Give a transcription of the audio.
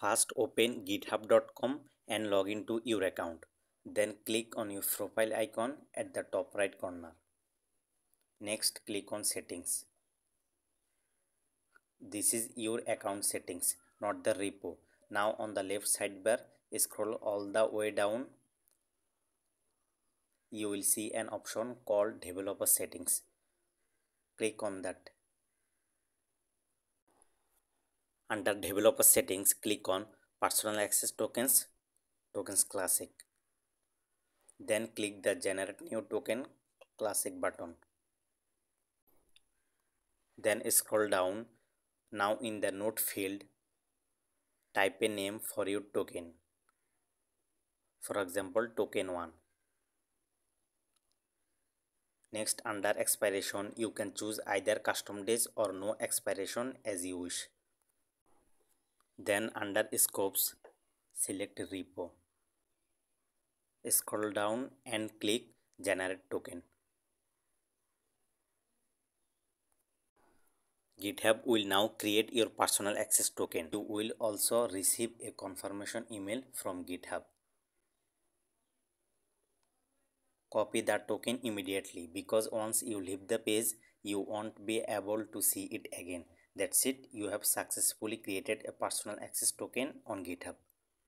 First open github.com and log into your account. Then click on your profile icon at the top right corner. Next click on settings. This is your account settings, not the repo. Now on the left sidebar, scroll all the way down. You will see an option called developer settings. Click on that. Under developer settings, click on personal access tokens, tokens classic. Then click the generate new token classic button. Then scroll down. Now in the note field, type a name for your token. For example, token 1. Next under expiration, you can choose either custom days or no expiration as you wish. Then under scopes, select repo. Scroll down and click generate token. GitHub will now create your personal access token. You will also receive a confirmation email from GitHub. Copy the token immediately because once you leave the page, you won't be able to see it again. That's it. You have successfully created a personal access token on GitHub.